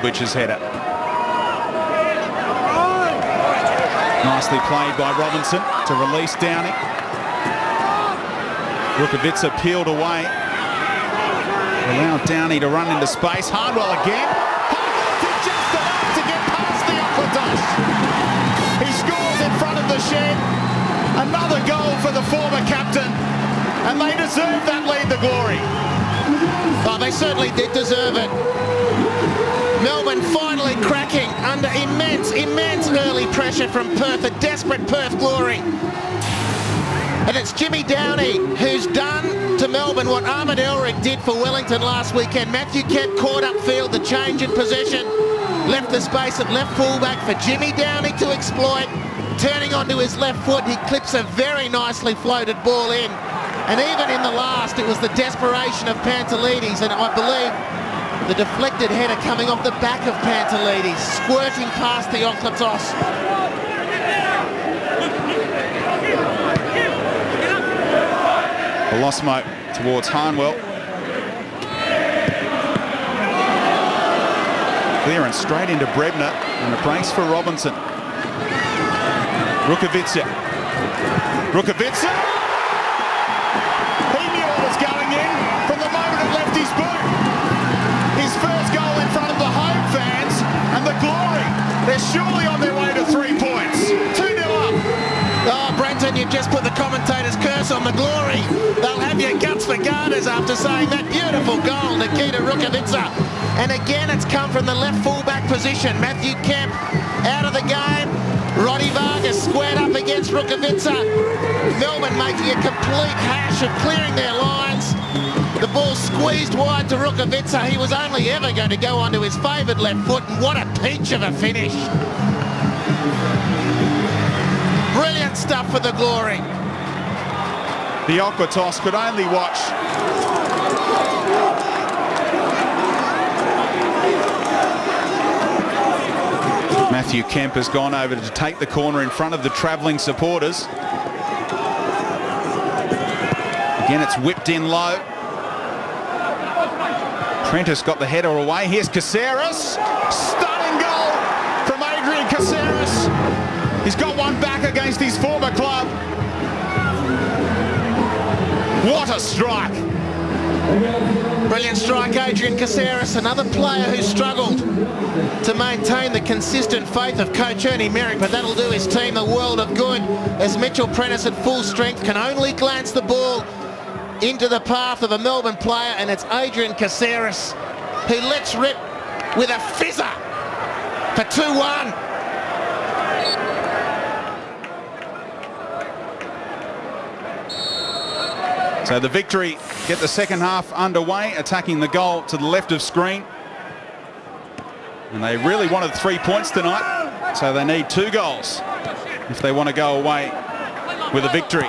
Milbich's header. Nicely played by Robinson to release Downey. Rukavytsya peeled away. Allowed Downey to run into space. Harnwell again. Harnwell just enough to get past the. He scores in front of the shed. Another goal for the former captain. And they deserve that lead the glory. Oh, they certainly did deserve it. Melbourne finally cracking under immense, immense early pressure from Perth, a desperate Perth glory. And it's Jimmy Downey who's done to Melbourne what Ahmad Elrich did for Wellington last weekend. Matthew Kemp caught upfield, the change in possession, left the space at left fullback for Jimmy Downey to exploit. Turning onto his left foot, he clips a very nicely floated ball in. And even in the last, it was the desperation of Pantelidis, and I believe the deflected header coming off the back of Pantelidis, squirting past Theoklitos. Colosimo towards Harnwell. Clearance straight into Brebner and a brace for Robinson. Rukavytsya. Rukavytsya! They're surely on their way to three points. 2-0 up. Oh, Brenton, you've just put the commentator's curse on the glory. They'll have your guts for garters after saying that beautiful goal, Nikita Rukavytsya. And again, it's come from the left fullback position. Matthew Kemp out of the game. Roddy Vargas squared up against Rukavytsya. Melbourne making a complete hash of clearing their lines. Squeezed wide to Rukavytsya. He was only ever going to go onto his favoured left foot. And what a peach of a finish. Brilliant stuff for the glory. Theoklitos could only watch Matthew Kemp has gone over to take the corner in front of the travelling supporters. Again, it's whipped in low. Prentice got the header away. Here's Caceres. Stunning goal from Adrian Caceres. He's got one back against his former club. What a strike. Brilliant strike, Adrian Caceres, another player who struggled to maintain the consistent faith of coach Ernie Merrick, but that'll do his team the world of good as Mitchell Prentice at full strength can only glance the ball into the path of a Melbourne player, and it's Adrian Caceres who lets rip with a fizzer for 2-1. So the victory get the second half underway, attacking the goal to the left of screen. And they really wanted three points tonight, so they need two goals if they want to go away with a victory.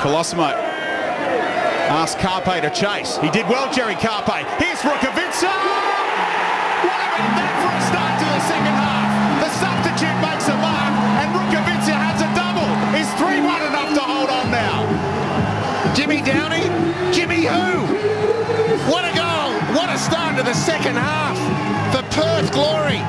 Colosimo asked Carpe to chase. He did well, Jerry Carpe. Here's Rukavytsya! What about that for a start to the second half? The substitute makes a mark, and Rukavytsya has a double. Is 3-1 enough to hold on now? Jimmy Downey? Jimmy who? What a goal! What a start to the second half for Perth Glory.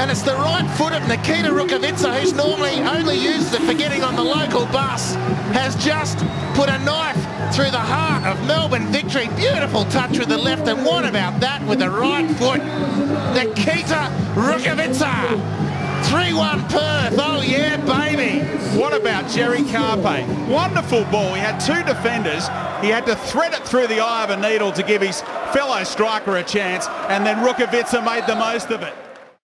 And it's the right foot of Nikita Rukavytsya, who's normally only used for getting on the local bus, has just put a knife through the heart of Melbourne victory. Beautiful touch with the left, and what about that with the right foot? Nikita Rukavytsya. 3-1 Perth, oh yeah, baby. What about Jerry Carpe? Wonderful ball. He had two defenders. He had to thread it through the eye of a needle to give his fellow striker a chance, and then Rukavytsya made the most of it.